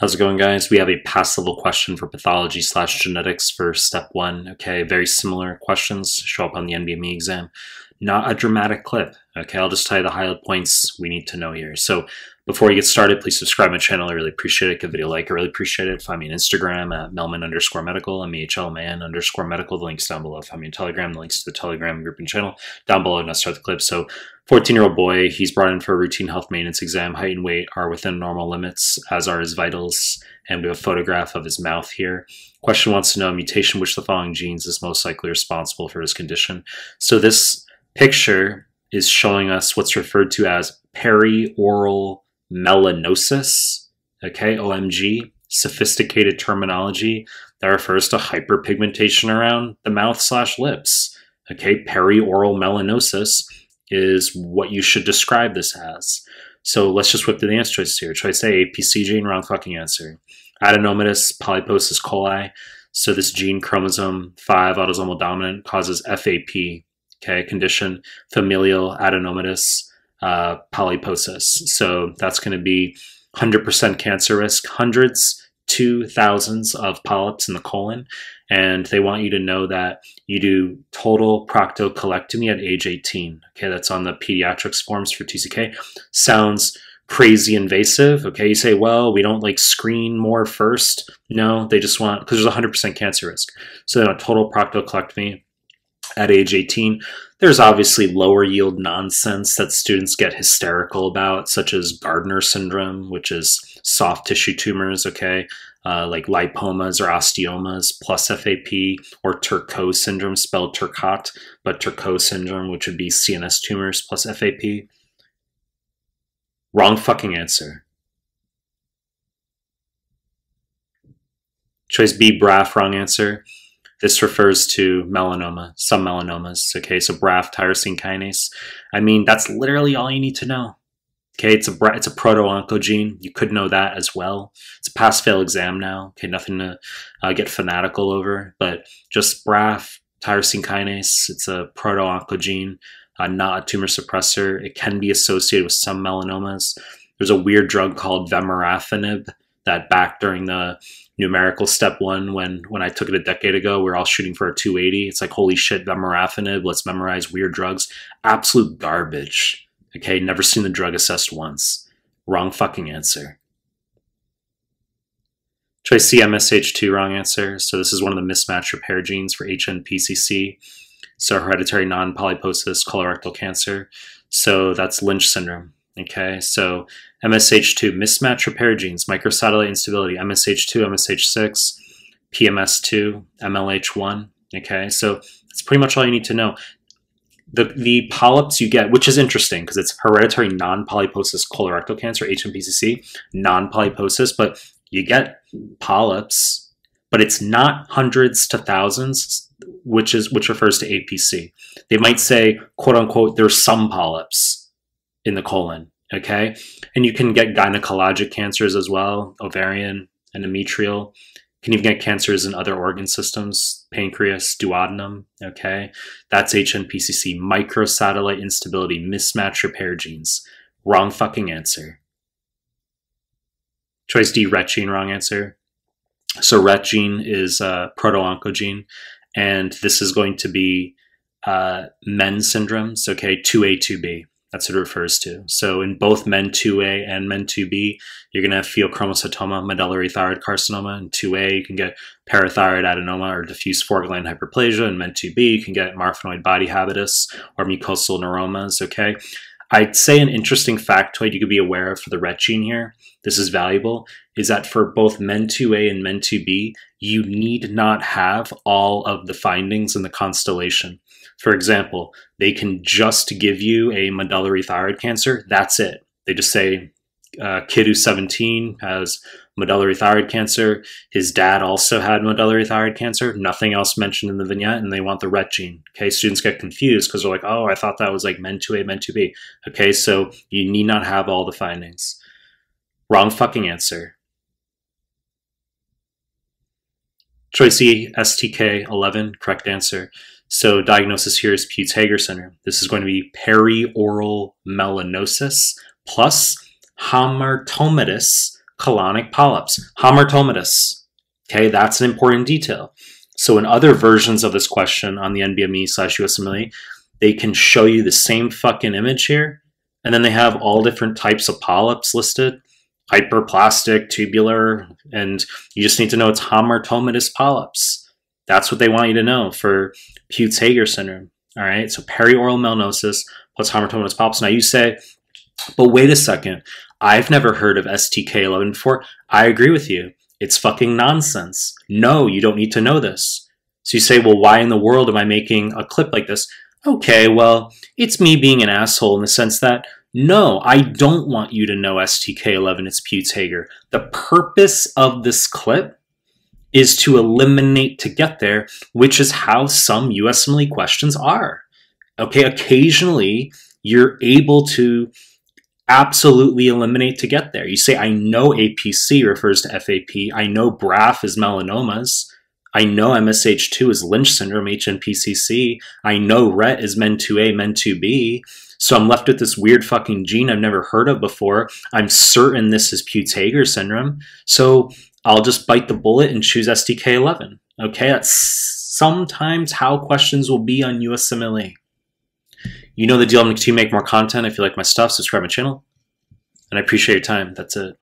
How's it going, guys? We have a pass level question for pathology slash genetics for step one. Okay, very similar questions show up on the NBME exam. Not a dramatic clip. Okay, I'll just tell you the highlight points we need to know here. So before you get started, please subscribe my channel. I really appreciate it. Give video a like. I really appreciate it. Find me on Instagram at mehlman underscore medical, M-E-H-L-M-A-N underscore medical. The link's down below. Find me on Telegram. The links to the Telegram group and channel down below. Now start the clip. So 14-year-old boy, he's brought in for a routine health maintenance exam. Height and weight are within normal limits, as are his vitals. And we have a photograph of his mouth here. Question wants to know mutation which the following genes is most likely responsible for his condition. So this picture is showing us what's referred to as perioral melanosis. Okay, OMG, sophisticated terminology that refers to hyperpigmentation around the mouth slash lips. Okay, perioral melanosis is what you should describe this as. So let's just whip through the answer choices here. Choice A, APC gene, wrong fucking answer. Adenomatous polyposis coli. So this gene, chromosome 5 autosomal dominant, causes FAP, okay, condition, familial adenomatous uh, polyposis. So that's going to be 100% cancer risk, hundreds to thousands of polyps in the colon. And they want you to know that you do total proctocolectomy at age 18. Okay, that's on the pediatrics forms for TCK. Sounds crazy invasive. Okay, you say, well, we don't like screen more first. No, they just want, because there's 100% cancer risk. So, a total proctocolectomy at age 18. There's obviously lower yield nonsense that students get hysterical about, such as Gardner syndrome, which is soft tissue tumors, okay, uh, like lipomas or osteomas plus FAP, or Turcot syndrome, spelled Turcot, but Turcot syndrome, which would be CNS tumors plus FAP. Wrong fucking answer. Choice B, BRAF, wrong answer. This refers to melanoma, some melanomas. Okay, so BRAF tyrosine kinase. I mean, that's literally all you need to know. Okay, it's a it's a proto-oncogene. You could know that as well. It's a pass-fail exam now. Okay, nothing to uh, get fanatical over, but just BRAF tyrosine kinase. It's a proto-oncogene, uh, not a tumor suppressor. It can be associated with some melanomas. There's a weird drug called vemurafenib that back during the numerical step one when when I took it a decade ago. We are all shooting for a 280. It's like holy shit, vemurafenib. Let's memorize weird drugs. Absolute garbage. Okay, never seen the drug assessed once. Wrong fucking answer. Choice C, MSH2, wrong answer. So this is one of the mismatch repair genes for HNPCC. So hereditary non-polyposis colorectal cancer. So that's Lynch syndrome. Okay, so MSH2, mismatch repair genes, microsatellite instability, MSH2, MSH6, PMS2, MLH1. Okay, so that's pretty much all you need to know. The, the polyps you get, which is interesting because it's hereditary non-polyposis colorectal cancer, HNPCC, non-polyposis, but you get polyps, but it's not hundreds to thousands, which is which refers to APC. They might say, quote unquote, there's some polyps in the colon. Okay. And you can get gynecologic cancers as well, ovarian, endometrial. Can even get cancers in other organ systems, pancreas, duodenum. Okay. That's HNPCC, microsatellite instability, mismatch repair genes. Wrong fucking answer. Choice D, RET gene, wrong answer. So RET gene is a proto-oncogene, and this is going to be uh, men's syndromes, okay, 2A, 2B. That's what it refers to. So in both MEN 2A and MEN 2B, you're going to have pheochromocytoma, medullary thyroid carcinoma. In 2A, you can get parathyroid adenoma or diffuse four-gland hyperplasia. In MEN 2B, you can get marfanoid body habitus or mucosal neuromas, okay? I'd say an interesting factoid you could be aware of for the RET gene here, this is valuable, is that for both MEN 2A and MEN 2B, you need not have all of the findings in the constellation. For example, they can just give you a medullary thyroid cancer. That's it. They just say, uh, kid who's 17 has medullary thyroid cancer. His dad also had medullary thyroid cancer. Nothing else mentioned in the vignette, and they want the RET gene. Okay, students get confused because they're like, oh, I thought that was like MEN 2A, MEN 2B. Okay, so you need not have all the findings. Wrong fucking answer. Choice E, STK11, correct answer. So diagnosis here is Peutz-Jeghers syndrome. This is going to be perioral melanosis plus hamartomatous colonic polyps. Hamartomatous. Okay, that's an important detail. So in other versions of this question on the NBME slash USMLE, they can show you the same fucking image here, and then they have all different types of polyps listed, hyperplastic, tubular, and you just need to know it's hamartomatous polyps. That's what they want you to know for Peutz-Jeghers syndrome. All right, so perioral melanosis plus hamartomatous polyps. Now you say, but wait a second, I've never heard of STK11 before. I agree with you. It's fucking nonsense. No, you don't need to know this. So you say, well, why in the world am I making a clip like this? Okay, well, it's me being an asshole in the sense that no, I don't want you to know STK11 is Peutz-Jeghers. The purpose of this clip is to eliminate to get there, which is how some USMLE questions are. Okay, occasionally you're able to absolutely eliminate to get there. You say, I know APC refers to FAP. I know BRAF is melanomas. I know MSH2 is Lynch syndrome, HNPCC. I know RET is MEN2A, MEN2B. So I'm left with this weird fucking gene I've never heard of before. I'm certain this is Peutz-Jeghers syndrome. So I'll just bite the bullet and choose STK11. Okay, that's sometimes how questions will be on USMLE. You know the deal. I'm going to make more content. If you like my stuff, subscribe my channel. And I appreciate your time. That's it.